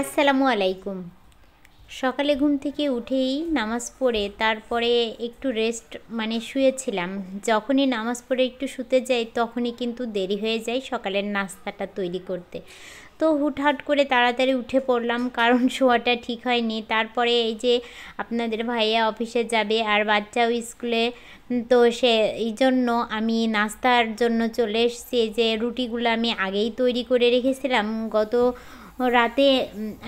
আসসালামু আলাইকুম। সকালে ঘুম থেকে উঠেই নামাজ পড়ে তারপরে একটু রেস্ট মানে শুয়েছিলাম। যখনই নামাজ পড়ে একটু শুতে যাই, তখনই কিন্তু দেরি হয়ে যায় সকালের নাস্তাটা তৈরি করতে। তো হুটহাট করে তাড়াতাড়ি উঠে পড়লাম, কারণ শোয়াটা ঠিক হয়নি। তারপরে এই যে আপনাদের ভাইয়া অফিসে যাবে আর বাচ্চাও স্কুলে তো সে, এই জন্য আমি নাস্তার জন্য চলে এসেছি। যে রুটিগুলো আমি আগেই তৈরি করে রেখেছিলাম। গত রাতে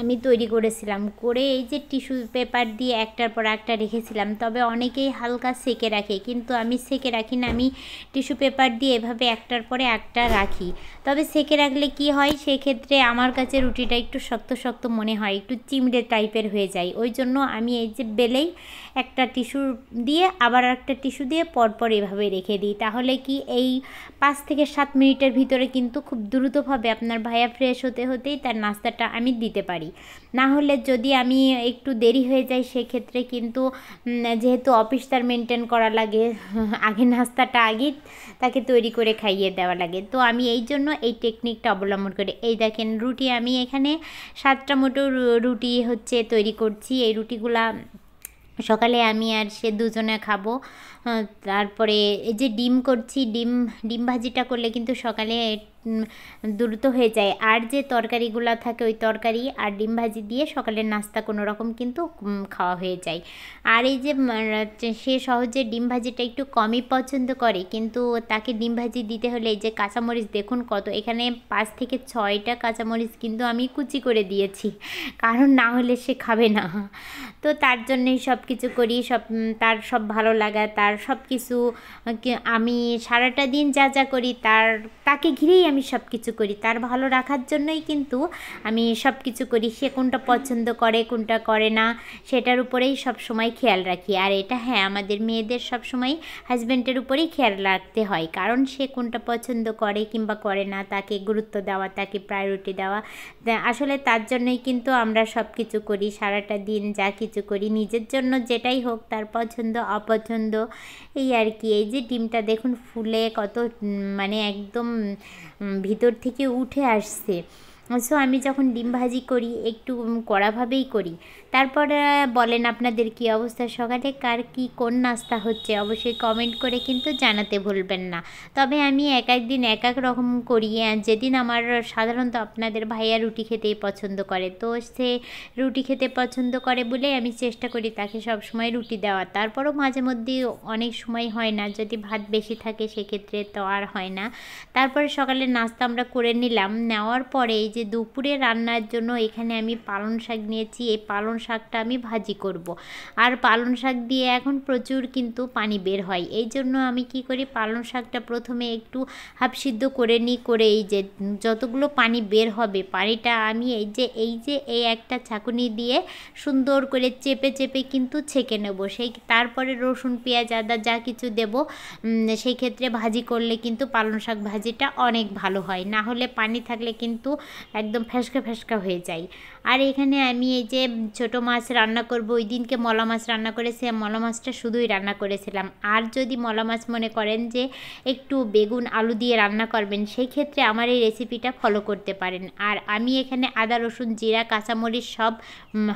আমি তৈরি করেছিলাম। করে এই যে টিস্যু পেপার দিয়ে একটার পর একটা রেখেছিলাম। তবে অনেকেই হালকা সেকে রাখে, কিন্তু আমি সেকে রাখি না। আমি টিস্যু পেপার দিয়ে এভাবে একটার পরে একটা রাখি। তবে সেকে রাখলে কি হয়? সেক্ষেত্রে আমার কাছে রুটিটা একটু শক্ত শক্ত মনে হয়, একটু চিমড়ে টাইপের হয়ে যায়। ওই জন্য আমি এই যে বেলেই একটা টিস্যু দিয়ে আবার একটা টিস্যু দিয়ে পরপর এভাবে রেখে দিই। তাহলে কি এই পাঁচ থেকে সাত মিনিটের ভিতরে কিন্তু খুব দ্রুতভাবে আপনার ভাইয়া ফ্রেশ হতে, হতেই তার নাস্তাটা আমি দিতে পারি। না হলে যদি আমি একটু দেরি হয়ে যাই সেক্ষেত্রে কিন্তু যেহেতু অফিস তার মেনটেন করা লাগে, আগে নাস্তাটা আগে তাকে তৈরি করে খাইয়ে দেওয়া লাগে। তো আমি এই জন্য এই টেকনিকটা অবলম্বন করি। এই দেখেন রুটি আমি এখানে সাতটা মোটো রুটি হচ্ছে তৈরি করছি। এই রুটিগুলা সকালে আমি আর সে দুজনে খাব। তারপরে এই যে ডিম করছি, ডিম ডিম ভাজিটা করলে কিন্তু সকালে দ্রুত হয়ে যায়। আর যে তরকারিগুলো থাকে, ওই তরকারি আর ডিম ভাজি দিয়ে সকালের নাস্তা কোনো রকম কিন্তু খাওয়া হয়ে যায়। আর এই যে সে সহজে ডিম ভাজিটা একটু কমই পছন্দ করে, কিন্তু তাকে ডিম ভাজি দিতে হলে এই যে কাঁচামরিচ, দেখুন কত, এখানে পাঁচ থেকে ছয়টা কাঁচামরিচ কিন্তু আমি কুচি করে দিয়েছি, কারণ না হলে সে খাবে না। তো তার জন্যই সব কিছু করি, সব তার সব ভালো লাগা, তার সব কিছু আমি সারাটা দিন যা যা করি, তার, তাকে ঘিরেই আমি সব কিছু করি। তার ভালো রাখার জন্যই কিন্তু আমি সব কিছু করি। সে কোনটা পছন্দ করে, কোনটা করে না, সেটার উপরেই সব সময় খেয়াল রাখি। আর এটা হ্যাঁ আমাদের মেয়েদের সব সময় হাজব্যান্ডের উপরেই খেয়াল রাখতে হয়। কারণ সে কোনটা পছন্দ করে কিংবা করে না, তাকে গুরুত্ব দেওয়া, তাকে প্রায়োরিটি দেওয়া আসলে তার জন্যই কিন্তু আমরা সব কিছু করি। সারাটা দিন যা কিছু করি, নিজের জন্য যেটাই হোক, তার পছন্দ, অপছন্দ, এই আর কি। এই যে ডিমটা দেখুন, ফুলে কত মানে একদম ভিতর থেকে উঠে আসছে। সো আমি যখন ডিম ভাজি করি, একটু কড়াভাবেই করি। তারপর বলেন আপনাদের কি অবস্থা সকালে? কার কি, কোন নাস্তা হচ্ছে? অবশ্যই কমেন্ট করে কিন্তু জানাতে ভুলবেন না। তবে আমি এক এক দিন এক এক রকম করি যেদিন আমার সাধারণত আপনাদের ভাইয়া রুটি খেতেই পছন্দ করে, তো সে রুটি খেতে পছন্দ করে বলে আমি চেষ্টা করি তাকে সব সময় রুটি দেওয়া। তারপরও মাঝে মধ্যে অনেক সময় হয় না, যদি ভাত বেশি থাকে সেক্ষেত্রে তো আর হয় না। তারপরে সকালে নাস্তা আমরা করে নিলাম। নেওয়ার পরে যে দুপুরে রান্নার জন্য এখানে আমি পালং শাক নিয়েছি। এই পালং শাকটা আমি ভাজি করব। আর পালং শাক দিয়ে এখন প্রচুর কিন্তু পানি বের হয়। এই জন্য আমি কি করি, পালং শাকটা প্রথমে একটু হাফ সিদ্ধ করে নিই করে এই যে যতগুলো পানি বের হবে, পানিটা আমি এই যে এই যে, এই একটা ছাকুনি দিয়ে সুন্দর করে চেপে চেপে কিন্তু ছেঁকে নেব। সেই তারপরে রসুন, পেঁয়াজ, আদা যা কিছু দেব সেই ক্ষেত্রে ভাজি করলে কিন্তু পালং শাক ভাজিটা অনেক ভালো হয়। না হলে পানি থাকলে কিন্তু একদম ফ্যাসকা ফ্যাসকা হয়ে যায়। আর এখানে আমি এই যে ছোট মাছ রান্না করব, ওই দিনকে মলা মাছ রান্না করেছিলাম মলা মাছটা শুধুই রান্না করেছিলাম। আর যদি মলা মাছ মনে করেন যে একটু বেগুন, আলু দিয়ে রান্না করবেন, সেই ক্ষেত্রে আমার এই রেসিপিটা ফলো করতে পারেন। আর আমি এখানে আদা, রসুন, জিরা, কাঁচামরিচ সব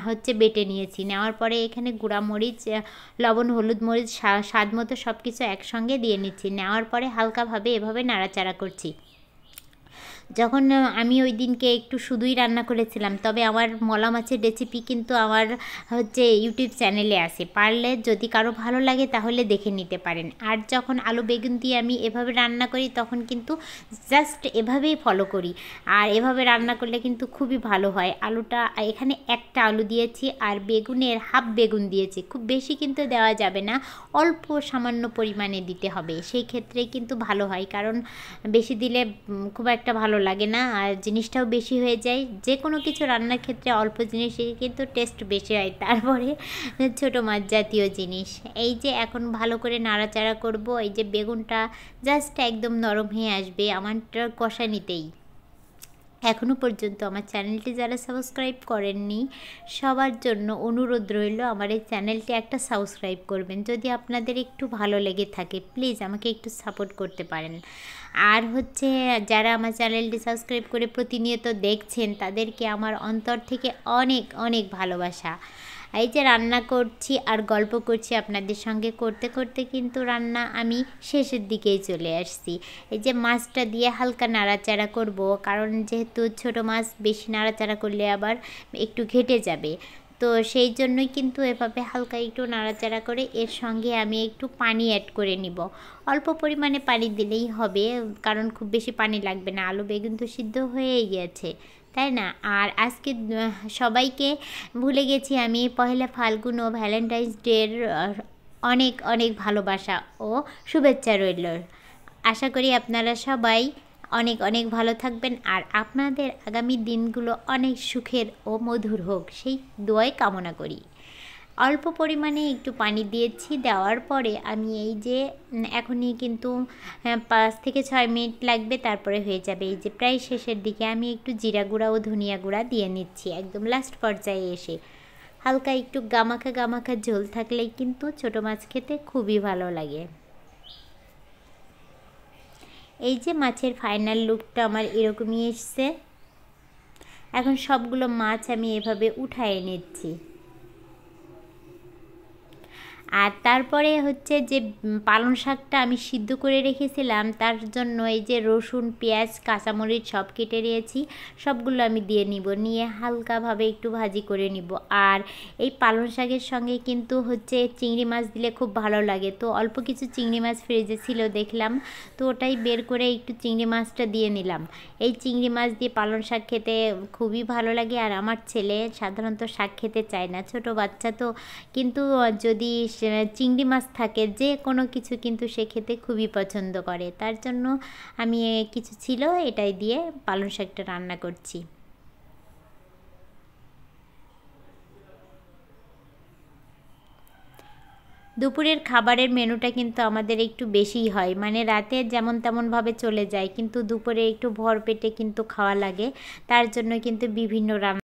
হচ্ছে বেটে নিয়েছি। নেওয়ার পরে এখানে গুঁড়া মরিচ লবণ, হলুদ মরিচ স্বাদ মতো সব কিছু একসঙ্গে দিয়ে নিচ্ছি। নেওয়ার পরে হালকাভাবে এভাবে নাড়াচাড়া করছি। যখন আমি ওই দিনকে একটু শুধুই রান্না করেছিলাম, তবে আমার মলা মাছের রেসিপি কিন্তু আমার হচ্ছে ইউটিউব চ্যানেলে আসে পারলে যদি কারও ভালো লাগে তাহলে দেখে নিতে পারেন। আর যখন আলু বেগুন দিয়ে আমি এভাবে রান্না করি, তখন কিন্তু জাস্ট এভাবেই ফলো করি। আর এভাবে রান্না করলে কিন্তু খুবই ভালো হয়। আলুটা, এখানে একটা আলু দিয়েছি আর বেগুনের হাফ বেগুন দিয়েছি। খুব বেশি কিন্তু দেওয়া যাবে না, অল্প সামান্য পরিমাণে দিতে হবে। সেই ক্ষেত্রে কিন্তু ভালো হয়, কারণ বেশি দিলে খুব একটা ভালো লাগে না। আর জিনিসটাও বেশি হয়ে যায়। যে কোনো কিছু রান্নার ক্ষেত্রে অল্প জিনিসে কিন্তু টেস্ট বেশি হয়। তারপরে ছোটো মাছ জাতীয় জিনিস। এই যে এখন ভালো করে নাড়াচাড়া করব, এই যে বেগুনটা জাস্ট একদম নরম হয়ে আসবে, আমারটা কষা নিতেই। এখনও পর্যন্ত আমার চ্যানেলটি যারা সাবস্ক্রাইব করেননি, সবার জন্য অনুরোধ রইল আমার এই চ্যানেলটি একটা সাবস্ক্রাইব করবেন। যদি আপনাদের একটু ভালো লেগে থাকে, প্লিজ আমাকে একটু সাপোর্ট করতে পারেন। আর হচ্ছে, যারা আমার চ্যানেলটি সাবস্ক্রাইব করে প্রতিনিয়ত দেখছেন, তাদেরকে আমার অন্তর থেকে অনেক অনেক ভালোবাসা। এই যে রান্না করছি আর গল্প করছি আপনাদের সঙ্গে করতে করতে কিন্তু রান্না আমি শেষের দিকেই চলে আসছি। এই যে মাছটা দিয়ে হালকা নাড়াচাড়া করব, কারণ যেহেতু ছোট মাছ বেশি নাড়াচাড়া করলে আবার একটু ঘেটে যাবে। তো সেই জন্যই কিন্তু এভাবে হালকা একটু নাড়াচাড়া করে এর সঙ্গে আমি একটু পানি অ্যাড করে নিব। অল্প পরিমাণে পানি দিলেই হবে, কারণ খুব বেশি পানি লাগবে না। আলু বেগুন তো সিদ্ধ হয়েই গেছে। তাই না? আর আজকে সবাইকে ভুলে গেছি আমি, পহেলা ফাল্গুন ও ভ্যালেন্টাইন্স ডের অনেক অনেক ভালোবাসা ও শুভেচ্ছা রইল। আশা করি আপনারা সবাই অনেক অনেক ভালো থাকবেন আর আপনাদের আগামী দিনগুলো অনেক সুখের ও মধুর হোক। সেই দোয়াই কামনা করি। অল্প পরিমাণে একটু পানি দিয়েছি, দেওয়ার পরে আমি এই যে এখনই কিন্তু পাঁচ থেকে ছয় মিনিট লাগবে, তারপরে হয়ে যাবে। এই যে প্রায় শেষের দিকে আমি একটু জিরা গুঁড়া ও ধনিয়া গুঁড়া দিয়ে নিচ্ছি, একদম লাস্ট পর্যায়ে এসে। হালকা একটু গামাখা গামাখা ঝোল থাকলেই কিন্তু ছোটো মাছ খেতে খুবই ভালো লাগে। এই যে মাছের ফাইনাল লুকটা আমার এরকমই এসছে। এখন সবগুলো মাছ আমি এভাবে উঠায় নিচ্ছি। আর তারপরে হচ্ছে যে পালং শাকটা আমি সিদ্ধ করে রেখেছিলাম, তার জন্য এই যে রসুন, পেঁয়াজ, কাঁচামরিচ সব কেটে নিয়েছি, সবগুলো আমি দিয়ে নিব, নিয়ে হালকাভাবে একটু ভাজি করে নিব। আর এই পালং শাকের সঙ্গে কিন্তু হচ্ছে চিংড়ি মাছ দিলে খুব ভালো লাগে। তো অল্প কিছু চিংড়ি মাছ ফ্রিজে ছিল দেখলাম, তো ওটাই বের করে একটু চিংড়ি মাছটা দিয়ে নিলাম। এই চিংড়ি মাছ দিয়ে পালং শাক খেতে খুবই ভালো লাগে, আর আমার ছেলে সাধারণত শাক খেতে চায় না, ছোট বাচ্চা তো, কিন্তু যদি চিংড়ি মাছ থাকে, যে কোনো কিছু কিন্তু সে খেতে খুবই পছন্দ করে। তার জন্য আমি কিছু ছিল, এটাই দিয়ে পালং শাকটা রান্না করছি। দুপুরের খাবারের মেনুটা কিন্তু আমাদের একটু বেশিই হয়। মানে রাতে যেমন তেমনভাবে চলে যায়, কিন্তু দুপুরে একটু ভর পেটে কিন্তু খাওয়া লাগে। তার জন্য কিন্তু বিভিন্ন রান্না